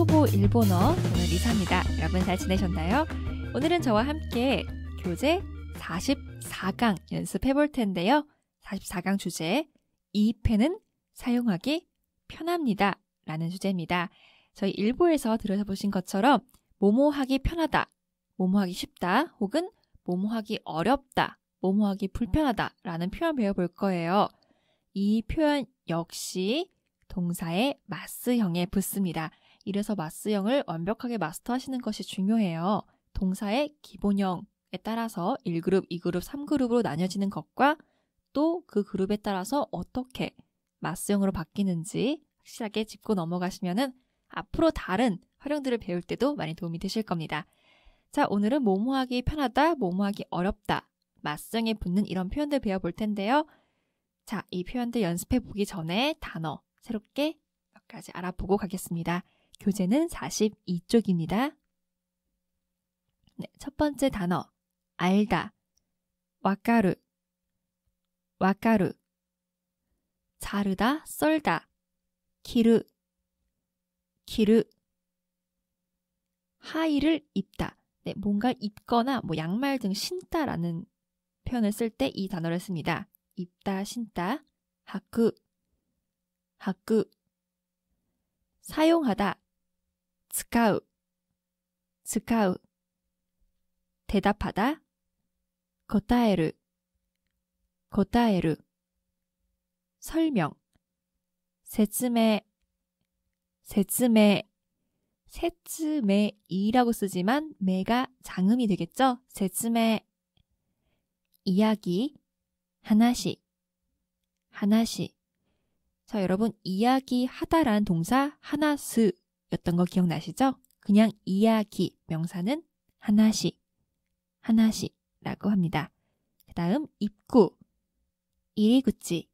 초보 일본어 저는 리사입니다. 여러분 잘 지내셨나요? 오늘은 저와 함께 교재 44강 연습해 볼 텐데요. 44강 주제 이 펜은 사용하기 편합니다. 라는 주제입니다. 저희 일부에서 들어보신 것처럼 모모하기 편하다, 모모하기 쉽다, 혹은 모모하기 어렵다, 모모하기 불편하다 라는 표현 배워볼 거예요. 이 표현 역시 동사의 마스형에 붙습니다. 이래서 마스형을 완벽하게 마스터하시는 것이 중요해요. 동사의 기본형에 따라서 1그룹, 2그룹, 3그룹으로 나뉘어지는 것과 또 그 그룹에 따라서 어떻게 마스형으로 바뀌는지 확실하게 짚고 넘어가시면은 앞으로 다른 활용들을 배울 때도 많이 도움이 되실 겁니다. 자, 오늘은 모모하기 편하다, 모모하기 어렵다, 맞성에 붙는 이런 표현들 배워볼 텐데요. 자, 이 표현들 연습해 보기 전에 단어 새롭게 몇 가지 알아보고 가겠습니다. 교재는 42쪽입니다. 네, 첫 번째 단어 알다 와까르 와까르 자르다 썰다 키르 키르 하의를 입다 네, 뭔가 입거나 뭐 양말 등 신다라는 표현을 쓸 때 이 단어를 씁니다. 입다, 신다, 하크, 하크. 사용하다, 세츠메, 세츠메. 세츠메이라고 쓰지만 매가 장음이 되겠죠? 세츠메 이야기 하나씩 하나씩 자 여러분 이야기 하다란 동사 하나스 였던 거 기억나시죠? 그냥 이야기 명사는 하나씩 하나씩 라고 합니다. 그 다음 입구 이리구찌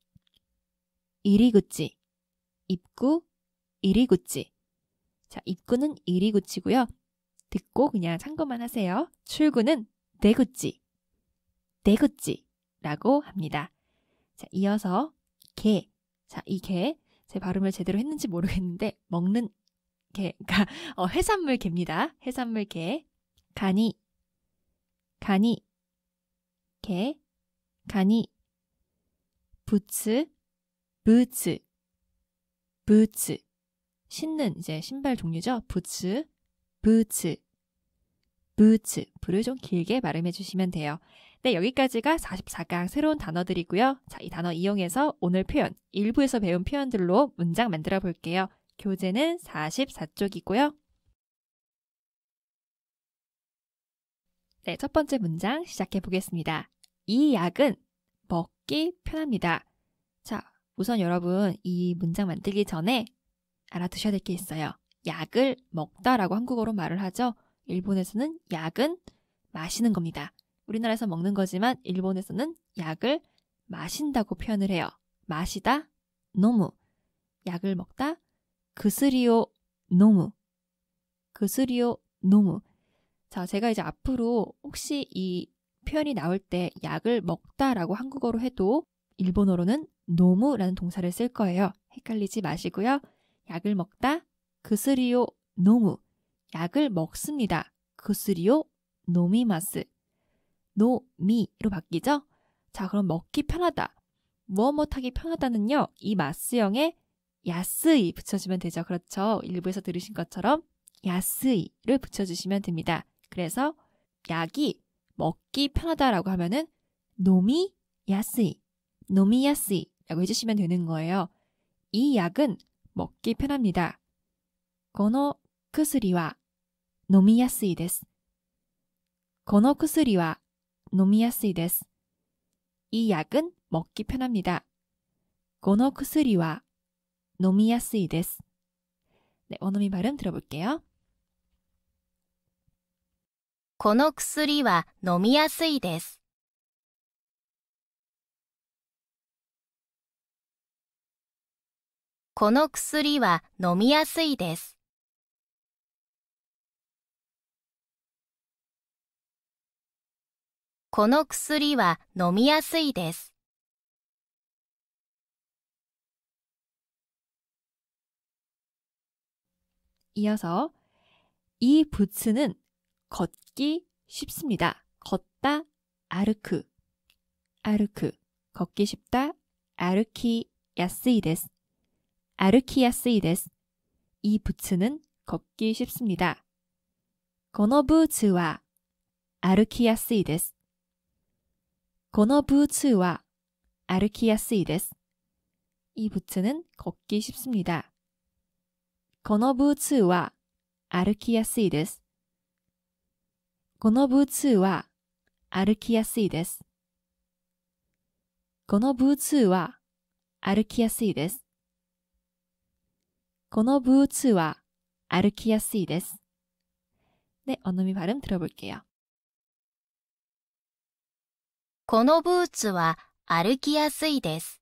이리구찌 입구 이리구찌 자, 입구는 이리구치고요. 듣고 그냥 참고만 하세요. 출구는 대구찌, 대구찌 라고 합니다. 자, 이어서 개. 자, 이 개. 제 발음을 제대로 했는지 모르겠는데 먹는 개, 그러니까 어, 해산물 개입니다. 해산물 개. 가니, 가니, 개, 가니. 부츠, 부츠, 부츠. 신는 이제 신발 종류죠. 부츠, 부츠, 부츠. 부를 좀 길게 발음해 주시면 돼요. 네, 여기까지가 44강 새로운 단어들이고요. 자, 이 단어 이용해서 오늘 표현, 일부에서 배운 표현들로 문장 만들어 볼게요. 교재는 44쪽이고요. 네, 첫 번째 문장 시작해 보겠습니다. 이 약은 먹기 편합니다. 자, 우선 여러분 이 문장 만들기 전에 알아두셔야 될 게 있어요. 약을 먹다라고 한국어로 말을 하죠. 일본에서는 약은 마시는 겁니다. 우리나라에서 먹는 거지만 일본에서는 약을 마신다고 표현을 해요. 마시다, 노무. 약을 먹다, 그스리오 노무. 그스리오 노무. 자, 제가 이제 앞으로 혹시 이 표현이 나올 때 약을 먹다라고 한국어로 해도 일본어로는 飲む라는 동사를 쓸 거예요. 헷갈리지 마시고요. 약을 먹다 薬を飲む 약을 먹습니다. 그스리오 노미마스 노미로 바뀌죠? 자 그럼 먹기 편하다 무엇 못하기 편하다는요 이 마스형에 야스이 붙여주면 되죠. 그렇죠. 일부에서 들으신 것처럼 야스이를 붙여주시면 됩니다. 그래서 약이 먹기 편하다라고 하면은 노미 야스이, 노미 야스이라고 해주시면 되는 거예요. 이 약은 먹기 편합니다. この薬は飲みやすいです。この薬は飲みやすいです。이 약은 먹기 편합니다. この薬は 飲みやすいです. 네, 원어민 발음 들어볼게요. この薬は飲みやすいです。この薬は飲みやすいです。この薬は飲みやすいです。 이어서 이 부츠는 걷기 쉽습니다. 걷다 歩く 歩く 걷기 쉽다 歩きやすいです 歩きやすいです 이 부츠는 걷기 쉽습니다. このブーツは歩きやすいです このブーツは歩きやすいです 이 부츠는 걷기 쉽습니다. このブーツは歩きやすいです。このブーツは歩きやすいです。このブーツは歩きやすいです。このブーツは歩きやすいです。 네, 언어미 발음 들어볼게요. このブーツは歩きやすいです。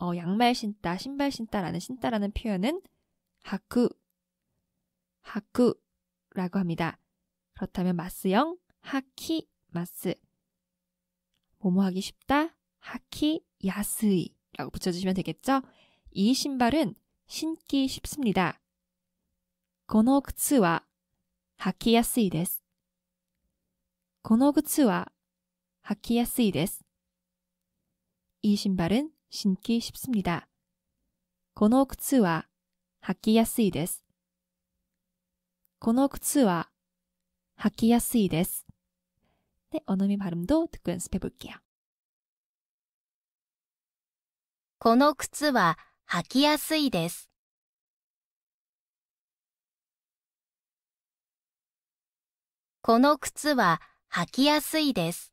어, 양말 신다, 신발 신다라는 신다라는 표현은 하쿠, 하쿠라고 합니다. 그렇다면 마스형, 하키, 마스. 뭐뭐 하기 쉽다, 하키, 야스이라고 붙여주시면 되겠죠? 이 신발은 신기 쉽습니다. この靴は履きやすいです。この靴は履きやすいです。이 신발은 신기 쉽습니다. この靴は履きやすいです。この靴は履きやすいです。 네, 언어미 발음도 듣고 연습해 볼게요. この靴は履きやすいです。この靴は履きやすいです。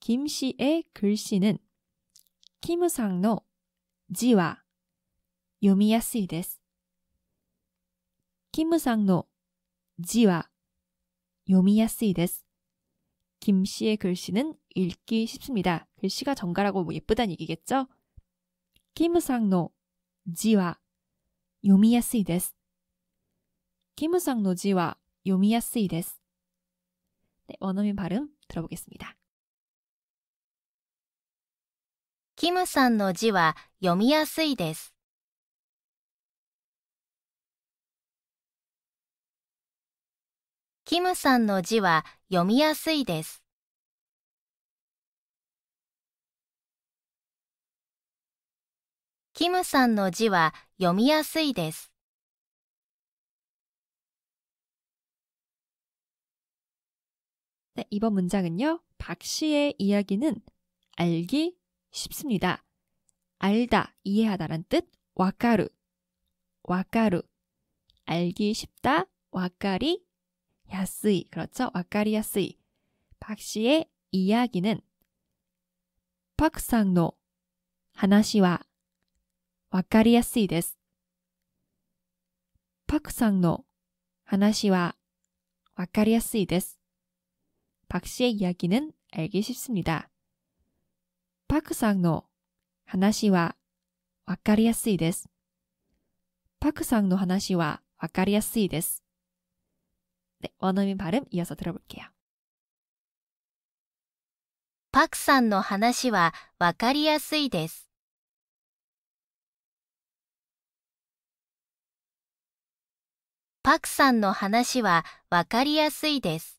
김 씨의 글씨는 キムさんの字は読みやすいです. キムさんの字は読みやすいです. 김 씨의 글씨는 읽기 쉽습니다. 글씨가 정갈하고 뭐 예쁘다는 얘기겠죠? キムさんの字は読みやすいです. キムさんの字は 요미야스이 데스. 네, 원어민 발음 들어보겠습니다. キムさんの字は読みやすいです。キムさんの字は読みやすいです。キムさんの字は読みやすいです。 네, 이번 문장은요. 박 씨의 이야기는 알기 쉽습니다. 알다, 이해하다란 뜻, 와까루. 와까루. 알기 쉽다, 와까리, 야스이. 그렇죠? 와까리 야스이. 박 씨의 이야기는 パクさんの, 話はわかりやすいです. パクさんの, 話はわかりやすいです. 박 씨의 이야기는 알기 쉽습니다. 파크상노 하나시와 와카리야스이 데스. 파크상노 하나시와 와카리야스이 데스. 네, 원어민 발음 이어서 들어볼게요. パクさんの話はわかりやすいです。パクさんの話はわかりやすいです。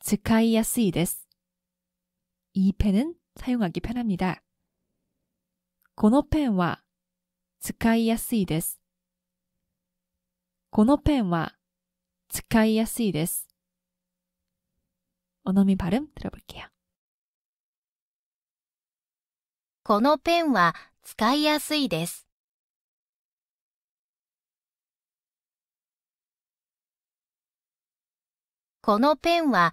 使いやすいです。이 펜은 사용하기 편합니다. このペンは使いやすいです。このペンは使いやすいです. 원어민 발음 들어볼게요. このペンは使いやすいです。このペンは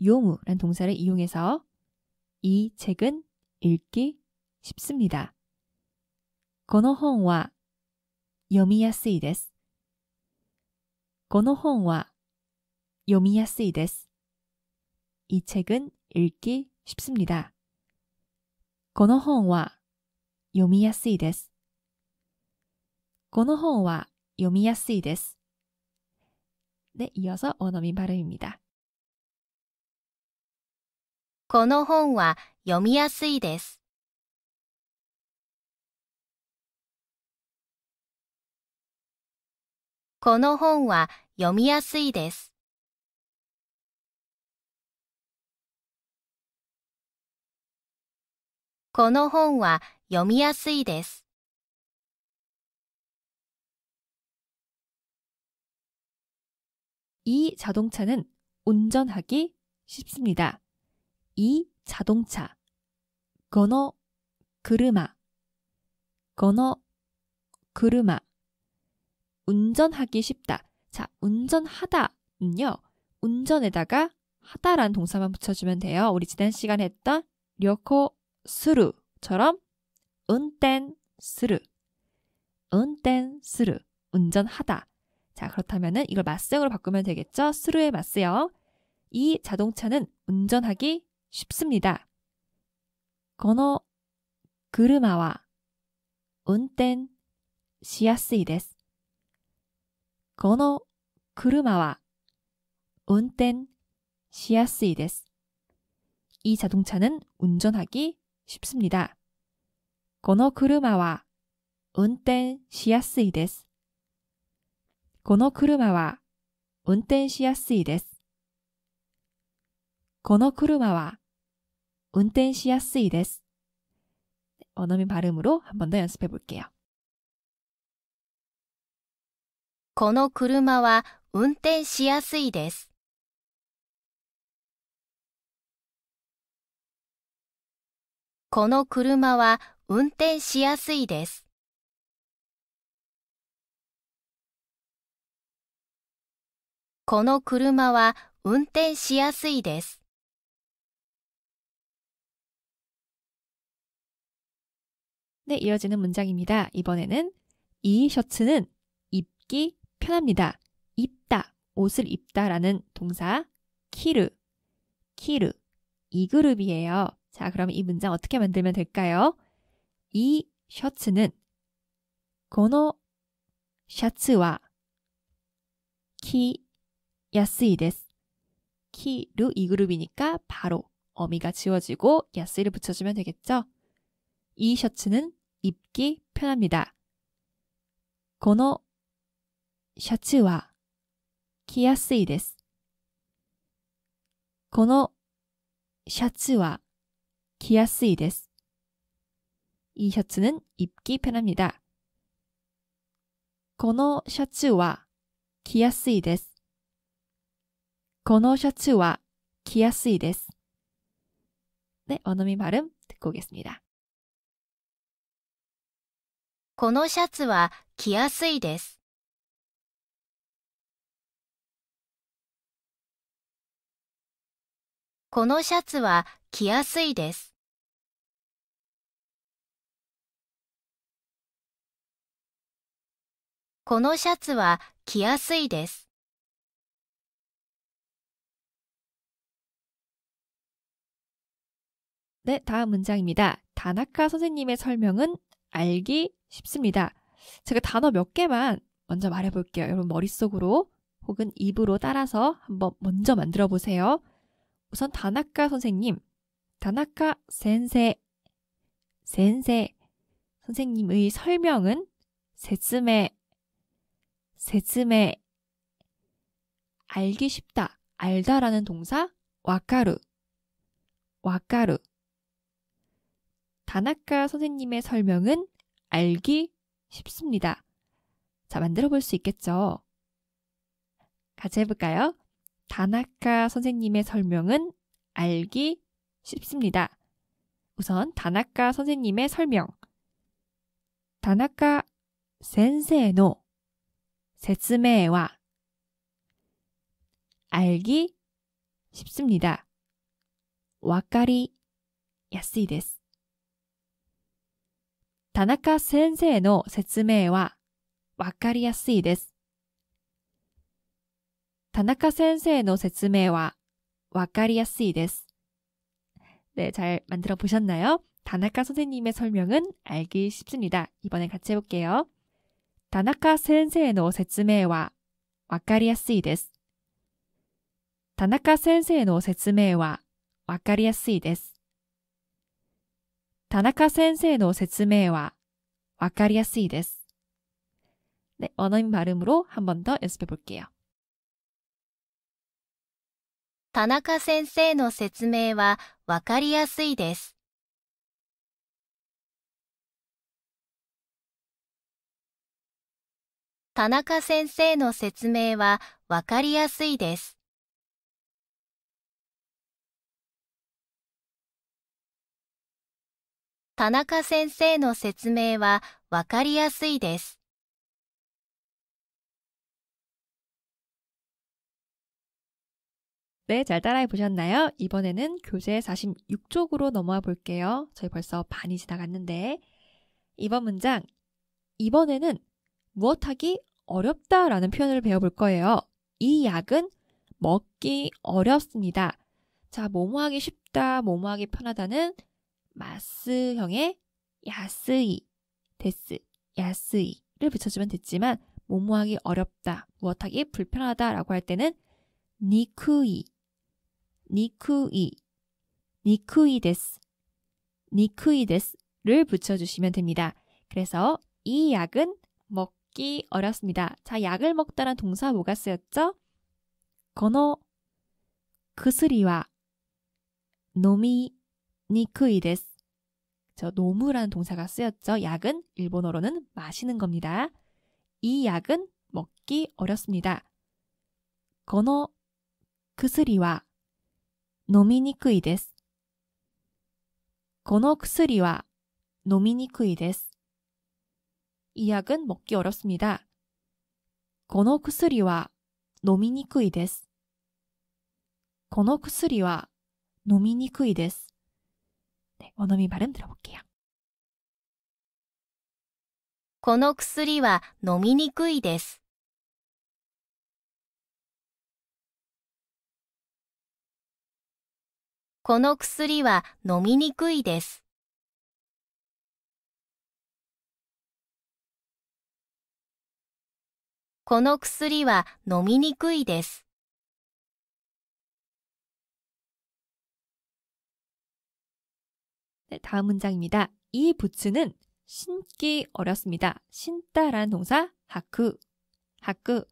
読む란 동사를 이용해서 이 책은 읽기 쉽습니다. この本は読みやすいです。この本は読みやすいです。이 책은 읽기 쉽습니다. この本は読みやすいです。この本は読みやすいです。 네, 이어서 원어민 발음입니다. この本は読みやすいです。この本は読みやすいです。この本は読みやすいです。이 자동차는 운전하기 쉽습니다. 이 자동차. 거너 그르마. 거너 그르마. 운전하기 쉽다. 자, 운전하다는요. 운전에다가 하다라는 동사만 붙여주면 돼요. 우리 지난 시간에 했던 료코 스루처럼 운땐 스루. 운땐 스루. 운전하다. 자, 그렇다면은 이걸 맞생으로 바꾸면 되겠죠? 스루의 맞스요. 이 자동차는 운전하기 쉽습니다. この車は運転しやすいです。この車は運転しやすいです。이 자동차는 운전하기 쉽습니다. この車は運転しやすいです。この車は運転しやすいです。この車は 運転しやすいです。 원어민 발음으로 한 번 더 연습해 볼게요. この車は運転しやすいです。この車は運転しやすいです。この車は運転しやすいです。 네, 이어지는 문장입니다. 이번에는 이 셔츠는 입기 편합니다. 입다, 옷을 입다라는 동사 키르, 키르 이 그룹이에요. 자, 그럼 이 문장 어떻게 만들면 될까요? 이 셔츠는 고노 셔츠와 키 야스이 데스 키르 이 그룹이니까 바로 어미가 지워지고 야스를 붙여주면 되겠죠? 이 셔츠는 입기 편합니다. このシャツは着やすいです。このシャツは着やすいです。이 셔츠는 입기 편합니다. このシャツは着やすいです。このシャツは着やすいです。 네, 원어민 발음 듣고 오겠습니다. このシャツは着やすいです。このシャツは着やすいです。このシャツは着やすいです。 네, 다음 문장입니다. 다나카 선생님의 설명은 알기 쉽습니다. 제가 단어 몇 개만 먼저 말해볼게요. 여러분 머릿속으로 혹은 입으로 따라서 한번 먼저 만들어 보세요. 우선 다나카 선생님, 다나카 센세, 센세 선생님의 설명은 세츠메, 세츠메 알기 쉽다, 알다라는 동사 와카루, 와카루 다나카 선생님의 설명은 알기 쉽습니다. 자, 만들어 볼 수 있겠죠? 같이 해볼까요? 다나카 선생님의 설명은 알기 쉽습니다. 우선 다나카 선생님의 설명. 다나카 센세의 세츠메와 알기 쉽습니다. 와카리 야스이 데스. 田中先生の説明はわかりやすいです。田中先生の説明はわかりやすいです。 네, 잘 만들어 보셨나요? 다나카 선생님의 설명은 알기 쉽습니다. 이번에 같이 해볼게요. 다나카 선생의 説明はわかりやすいです。田中先生の説明はわかりやすいです。 田中先生の説明はわかりやすいです。 네, 원어민 발음으로 한 번 더 연습해 볼게요. 田中先生の説明はわかりやすいです。田中先生の説明はわかりやすいです。 田中先生の説明はわかりやすいです。 네, 잘 따라해 보셨나요? 이번에는 교재 46쪽으로 넘어와 볼게요. 저희 벌써 반이 지나갔는데 이번 문장 이번에는 무엇하기 어렵다라는 표현을 배워볼 거예요. 이 약은 먹기 어렵습니다. 자, 뭐뭐하기 쉽다, 뭐뭐하기 편하다는 마스형의 야스이, 데스, 야스이를 붙여주면 됐지만 모모하기 어렵다, 무엇하기 불편하다라고 할 때는 니쿠이, 니쿠이, 니쿠이 데스, 니쿠이 데스를 붙여주시면 됩니다. 그래서 이 약은 먹기 어렵습니다. 자, 약을 먹다란 동사 뭐가 쓰였죠? 건어, 그스리와 노미 にくいです. 저 노무라는 동사가 쓰였죠. 약은 일본어로는 마시는 겁니다. 이 약은 먹기 어렵습니다. この薬は飲みにくいです。この薬は飲みにくいです。이 약은 먹기 어렵습니다. この薬は飲みにくいです。この薬は飲みにくいです。 네, 원어민 발음 들어볼게요. この薬は飲みにくいです。この薬は飲みにくいです。この薬は飲みにくいです。 네, 다음 문장입니다. 이 부츠는 신기 어렵습니다. 신다라는 동사 하쿠, 하쿠.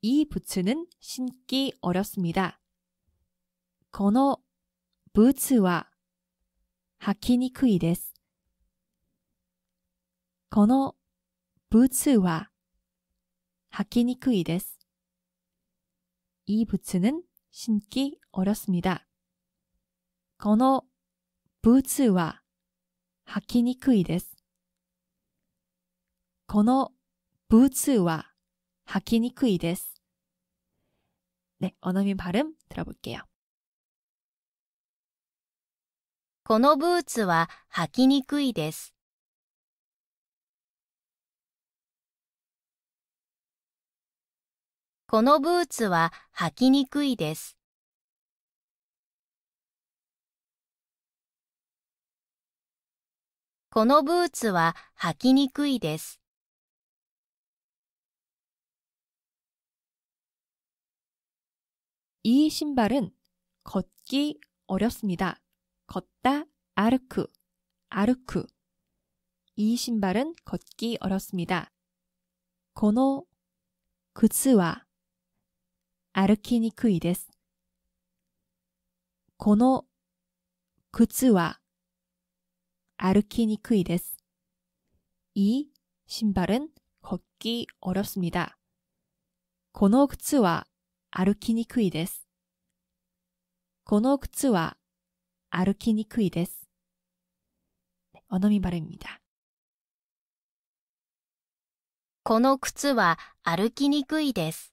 이 부츠는 신기 어렵습니다. このブーツは履きにくいです。このブーツは履きにくいです。이 부츠는 신기 어렵습니다. この ブーツは履きにくいです。このブーツは履きにくいです. 네, 원어민 발음 들어볼게요. このブーツは履きにくいです。このブーツは履きにくいです。 このブーツは履きにくいです。 이 신발은 걷기 어렵습니다. 걷다 아르크, 아르크. 이 신발은 걷기 어렵습니다. この靴は歩きにくいです。この靴は 歩きにくいです。이 신발은 걷기 어렵습니다. この靴は歩きにくいです。この靴は歩きにくいです。네, 원어민 발음입니다. この靴は歩きにくいです。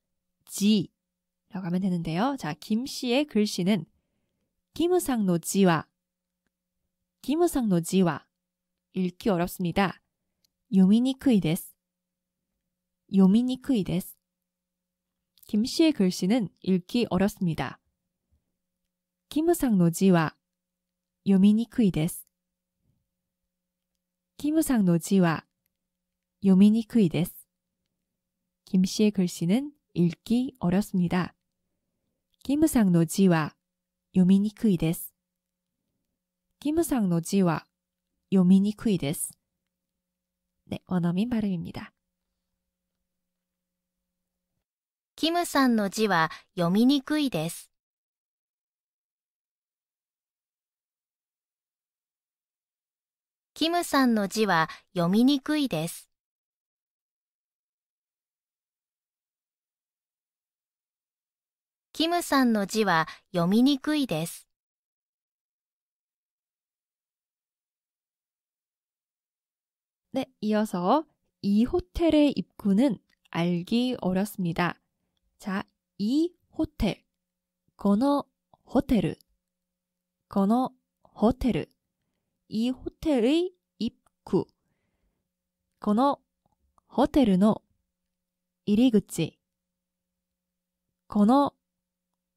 지라고 하면 되는데요. 자, 김 씨의 글씨는 김우상노 지와 김우상노 지와 읽기 어렵습니다. 요미니크이데스 요미니크이데스 김 씨의 글씨는 읽기 어렵습니다. 김우상노 지와 요미니크이데스 김우상노 지와 読みにくいです 김 씨의 글씨는 읽기 어렵습니다. 김상の 字は 読みにくいです. 김상の 字は 読みにくいです. 네, 원어민 발음입니다. キムさんの字は読みにくいです。キムさんの字は読みにくいです。 キムさんの字は読みにくいです。 네, 이어서 이 호텔의 입구는 알기 어렵습니다. 자, 이 호텔, この 호텔, この 호텔, 이 호텔의 입구, この 호텔의 入り口、この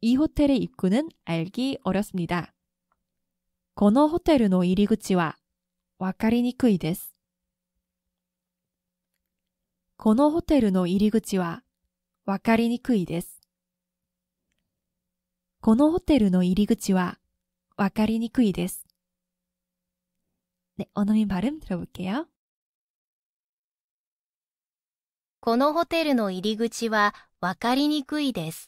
이 호텔의 입구는 알기 어렵습니다. このホテルの入り口はわかりにくいです。このホテルの入り口はわかりにくいです。このホテルの入り口はわかりにくいです。 네, 원어민 발음 들어볼게요. このホテルの入り口はわかりにくいです。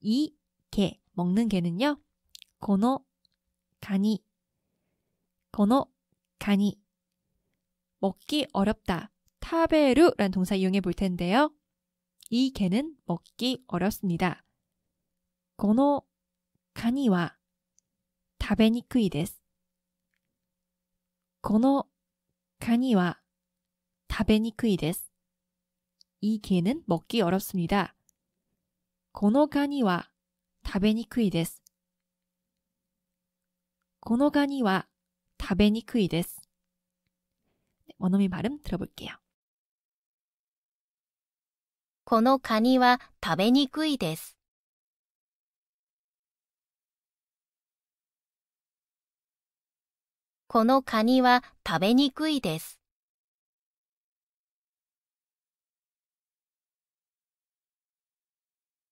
이 게, 먹는 게는요. このカニ このカニ 먹기 어렵다. 食べる라는 동사 이용해 볼 텐데요. 이 게는 먹기 어렵습니다. このカニは食べにくいです. このカニは食べにくいです. 이 개는 먹기 어렵습니다. 고노 가니와 타베니쿠이 데스. 고노 가니와 타베니쿠이 데스. 원어민 발음 들어볼게요. このカニは食べにくいです。このカニは食べにくいです。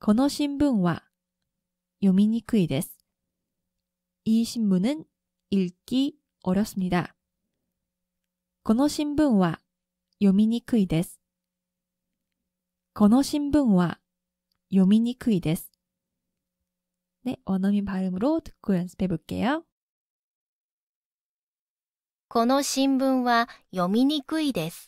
この新聞は読みにくいです。이 신문은 읽기 어렵습니다. この新聞は読みにくいです。この新聞は読みにくいです。 네, 원어민 발음으로 듣고 연습해 볼게요. この新聞は読みにくいです。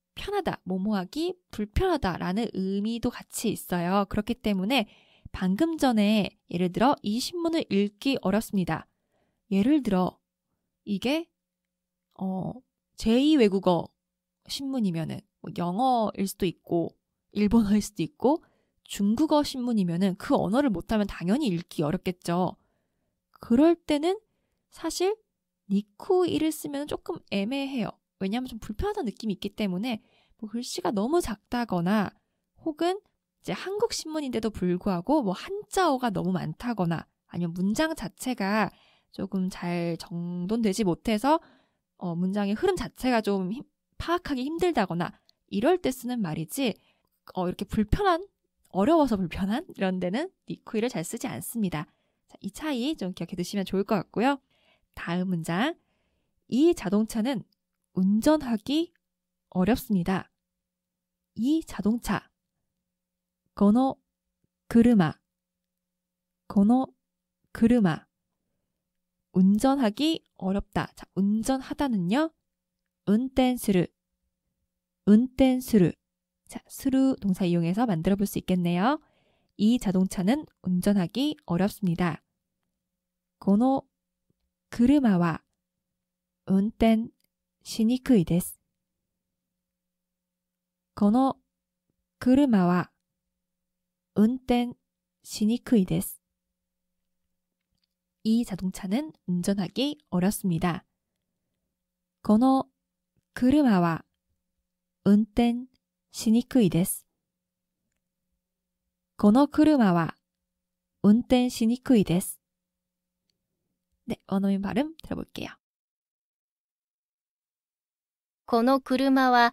편하다, 뭐뭐 하기 불편하다라는 의미도 같이 있어요. 그렇기 때문에 방금 전에 예를 들어 이 신문을 읽기 어렵습니다. 예를 들어 이게 어, 제2 외국어 신문이면은 뭐 영어일 수도 있고 일본어일 수도 있고 중국어 신문이면은 그 언어를 못하면 당연히 읽기 어렵겠죠. 그럴 때는 사실 니쿠이를 쓰면 조금 애매해요. 왜냐하면 좀 불편하다는 느낌이 있기 때문에 뭐 글씨가 너무 작다거나 혹은 이제 한국 신문인데도 불구하고 뭐 한자어가 너무 많다거나 아니면 문장 자체가 조금 잘 정돈되지 못해서 어, 문장의 흐름 자체가 좀 힘- 파악하기 힘들다거나 이럴 때 쓰는 말이지 어, 이렇게 불편한 어려워서 불편한 이런 데는 니쿠이를 잘 쓰지 않습니다. 자, 이 차이 좀 기억해 두시면 좋을 것 같고요. 다음 문장. 이 자동차는 운전하기 어렵습니다. 이 자동차. この車. この車. 운전하기 어렵다. 자, 운전하다는요. 運転する. 運転する. 자, 스루 동사 이용해서 만들어 볼 수 있겠네요. 이 자동차는 운전하기 어렵습니다. この車は運転しにくいです。 この車は運転しにくいです。이 자동차는 운전하기 어렵습니다. この車は運転しにくいです。この車は運転しにくいです。 네, 원어민 발음 들어볼게요. この車は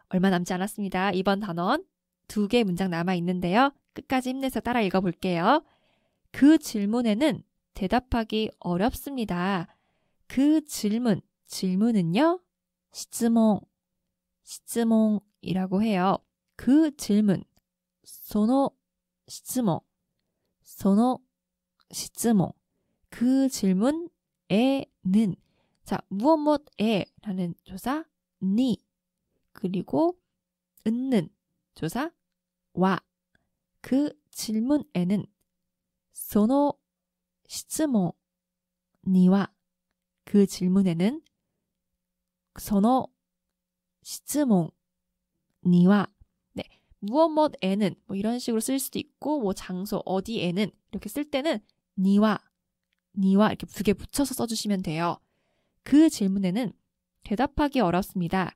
얼마 남지 않았습니다. 이번 단원 두 개 문장 남아 있는데요. 끝까지 힘내서 따라 읽어 볼게요. 그 질문에는 대답하기 어렵습니다. 그 질문, 질문은요? 시즈몽, 시즈몽이라고 해요. 그 질문, 소노 시즈몽, 소노 시즈몽. 그 질문에는 자, 무엇 무엇에라는 조사 니 그리고 은는 조사 와 그 질문에는 소노 시즈몽 니와 그 질문에는 소노 시즈몽 니와 네 무엇 무엇에는 뭐 이런 식으로 쓸 수도 있고 뭐 장소 어디에는 이렇게 쓸 때는 니와 니와 이렇게 두 개 붙여서 써주시면 돼요. 그 질문에는 대답하기 어렵습니다.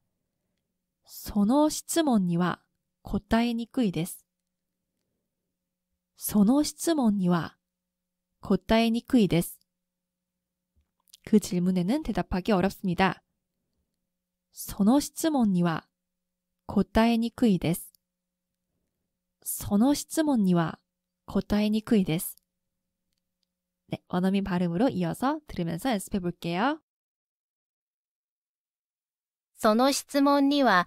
その質問には答えにくいです. その質問には答えにくいです. 그 질문에는 대답하기 어렵습니다. その質問には答えにくいです. その質問には答えにくいです. 네, 원어민 발음으로 이어서 들으면서 연습해 볼게요. その質問には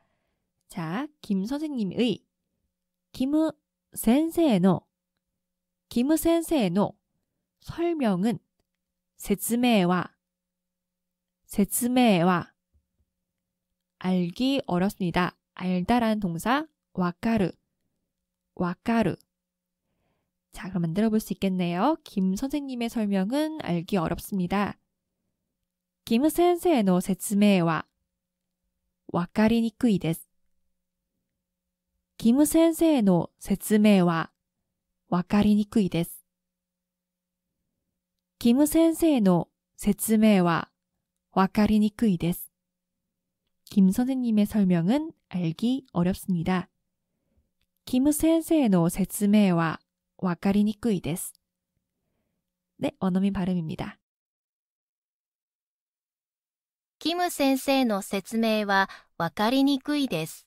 자, 김 선생님의 김 센세의 김 센세의 설명은 説明は 説明は 알기 어렵습니다. 알다라는 동사 와까르 와까르 자, 그럼 만들어 볼 수 있겠네요. 김 선생님의 설명은 알기 어렵습니다. 김 선생의 説明はわかりにくいです。 김 선생의 説明はわかりにくいです。김 선생의 説明はわかりにくいです。김 선생님의 설명은 알기 어렵습니다. 김 선생의 説明はわかりにくいです。 네, 원어민 발음입니다. キム先生の説明はわかりにくいです。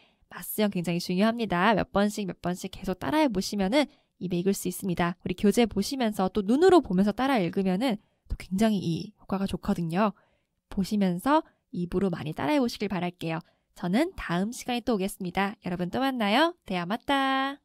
맞수정 굉장히 중요합니다. 몇 번씩 몇 번씩 계속 따라해 보시면은 입에 익을 수 있습니다. 우리 교재 보시면서 또 눈으로 보면서 따라 읽으면은 또 굉장히 이 효과가 좋거든요. 보시면서 입으로 많이 따라해 보시길 바랄게요. 저는 다음 시간에 또 오겠습니다. 여러분 또 만나요. 대야 맞다.